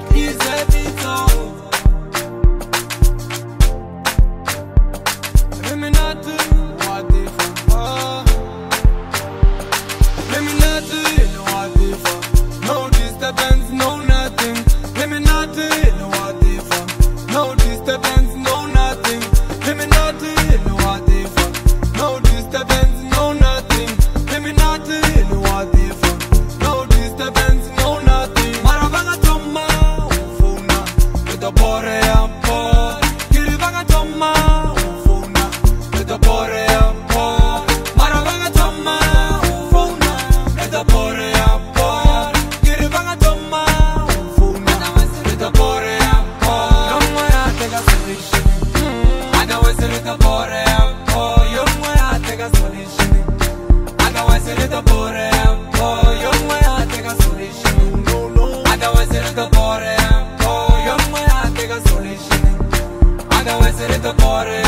make you I tega solishimi the bore mpo Yomwe ya tega solishimi Akawazilito bore mpo Yomwe ya tega solishimi Akawazilito bore mpo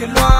que